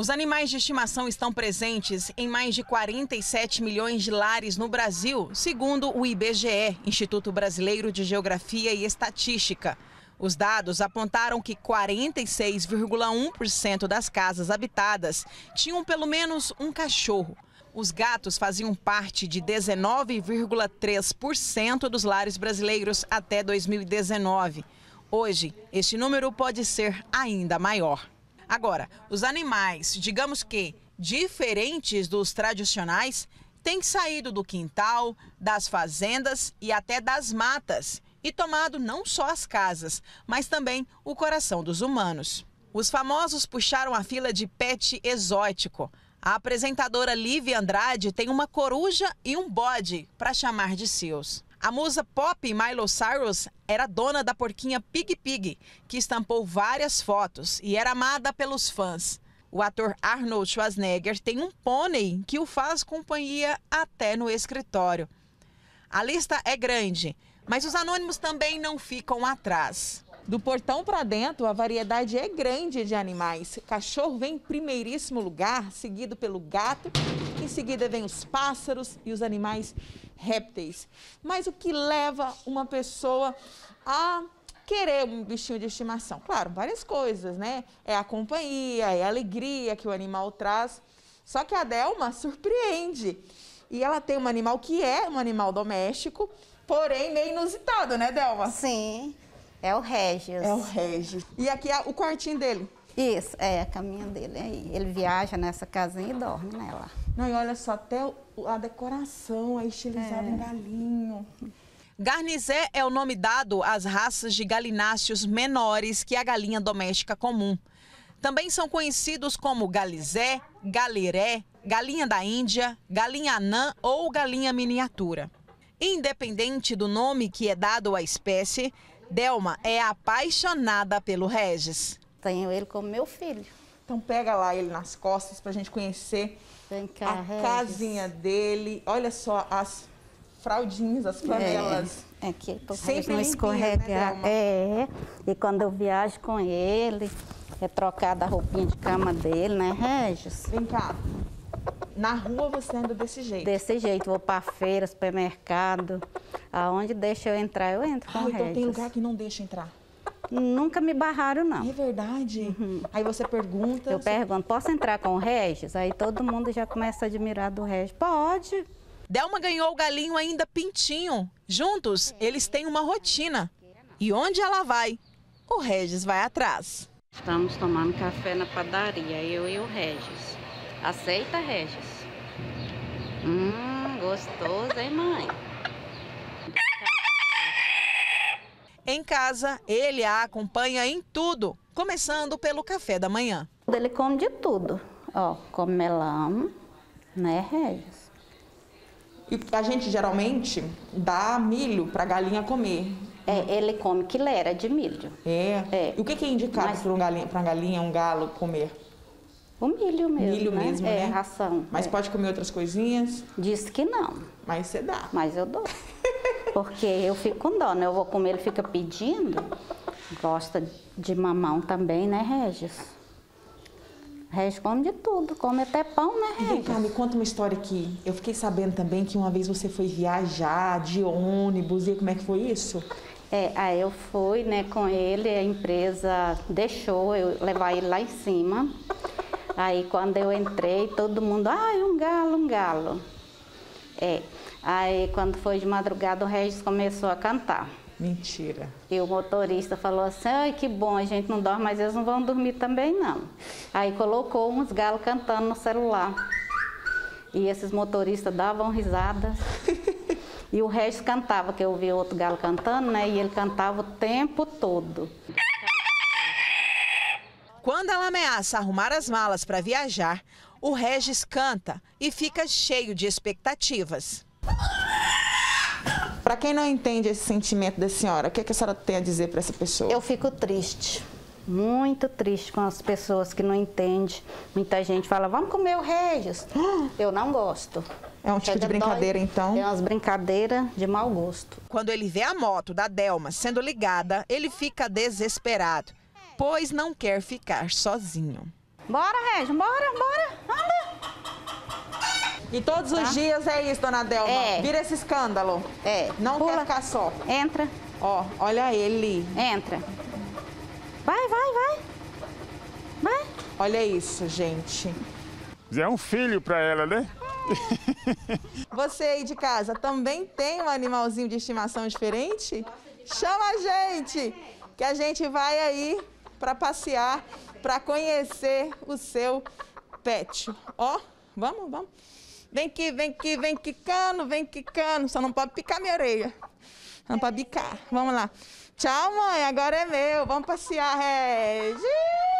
Os animais de estimação estão presentes em mais de 47 milhões de lares no Brasil, segundo o IBGE, Instituto Brasileiro de Geografia e Estatística. Os dados apontaram que 46,1% das casas habitadas tinham pelo menos um cachorro. Os gatos faziam parte de 19,3% dos lares brasileiros até 2019. Hoje, este número pode ser ainda maior. Agora, os animais, digamos que diferentes dos tradicionais, têm saído do quintal, das fazendas e até das matas e tomado não só as casas, mas também o coração dos humanos. Os famosos puxaram a fila de pet exótico. A apresentadora Lívia Andrade tem uma coruja e um bode para chamar de seus. A musa pop Milo Cyrus era dona da porquinha Pig Pig, que estampou várias fotos e era amada pelos fãs. O ator Arnold Schwarzenegger tem um pônei que o faz companhia até no escritório. A lista é grande, mas os anônimos também não ficam atrás. Do portão para dentro, a variedade é grande de animais. Cachorro vem em primeiríssimo lugar, seguido pelo gato. Em seguida vem os pássaros e os animais répteis. Mas o que leva uma pessoa a querer um bichinho de estimação? Claro, várias coisas, né? É a companhia, é a alegria que o animal traz. Só que a Delma surpreende. E ela tem um animal que é um animal doméstico, porém meio inusitado, né, Delma? Sim, é o Regis. É o Regis. E aqui é o quartinho dele. Isso, é a caminha dele aí. Ele viaja nessa casinha e dorme nela. Não, e olha só, até a decoração é estilizada é. em galinho. Garnizé é o nome dado às raças de galináceos menores que a galinha doméstica comum. Também são conhecidos como galizé, galeré, galinha da Índia, galinha anã ou galinha miniatura. Independente do nome que é dado à espécie, Delma é apaixonada pelo Regis. Tenho ele como meu filho. Então pega lá ele nas costas para a gente conhecer cá, a Regis. casinha dele. Olha só as fraldinhas, as flanelas. É, é que sempre não escorregar. Né, é, e quando eu viajo com ele, é trocada a roupinha de cama dele, né, Regis? Vem cá. Na rua você anda desse jeito? Desse jeito, vou para feira, supermercado. Aonde deixa eu entrar, eu entro com ah, então tem lugar que não deixa entrar? Nunca me barraram, não. É verdade? Uhum. Aí você pergunta... Eu você... pergunto, posso entrar com o Regis? Aí todo mundo já começa a admirar do Regis. Pode. Delma ganhou o galinho ainda pintinho. Juntos, eles têm uma rotina. E onde ela vai, o Regis vai atrás. Estamos tomando café na padaria, eu e o Regis. Aceita, Regis? Hum, gostoso, hein, mãe? Em casa, ele a acompanha em tudo, começando pelo café da manhã. Ele come de tudo. Ó, come melão, né, Regis? E a gente geralmente dá milho para galinha comer. É, ele come quilera de milho. É? é. E o que é indicado para um galinha, uma galinha, um galo comer? O milho mesmo. Milho né? mesmo, é, né? ração. Mas é. pode comer outras coisinhas? Diz que não. Mas você dá. Mas eu dou. Porque eu fico com dó, né? Eu vou comer, ele fica pedindo. Gosta de mamão também, né, Regis? Regis come de tudo, come até pão, né, Regis? Vem cá, me conta uma história aqui. Eu fiquei sabendo também que uma vez você foi viajar de ônibus, e como é que foi isso? É, aí eu fui, né, com ele, a empresa deixou eu levar ele lá em cima. Aí quando eu entrei, todo mundo, ai, um galo, um galo. É, Aí, quando foi de madrugada, o Regis começou a cantar. Mentira. E o motorista falou assim: ai, que bom, a gente não dorme, mas eles não vão dormir também, não. Aí colocou uns galos cantando no celular. E esses motoristas davam risadas. e o Regis cantava, que eu ouvi outro galo cantando, né? E ele cantava o tempo todo. Quando ela ameaça arrumar as malas para viajar, o Regis canta e fica cheio de expectativas. Para quem não entende esse sentimento da senhora, o que, é que a senhora tem a dizer para essa pessoa? Eu fico triste, muito triste com as pessoas que não entendem. Muita gente fala, vamos comer o Regis. Eu não gosto. É um tipo Chega de brincadeira, dói, então? É umas brincadeiras de mau gosto. Quando ele vê a moto da Delma sendo ligada, ele fica desesperado, pois não quer ficar sozinho. Bora, Régio, bora, bora, anda. E todos tá? os dias é isso, dona Delma? É. Vira esse escândalo. É. Não Pula. quer ficar só. Entra. Ó, olha ele. Entra. Vai, vai, vai. Vai. Olha isso, gente. É um filho para ela, né? Você aí de casa também tem um animalzinho de estimação diferente? Chama a gente, que a gente vai aí para passear, para conhecer o seu pet. Ó, vamos, vamos. Vem aqui, vem aqui, vem quicando, vem quicando. Só não pode picar minha orelha. Não pode bicar. Vamos lá. Tchau, mãe. Agora é meu. Vamos passear, Regi.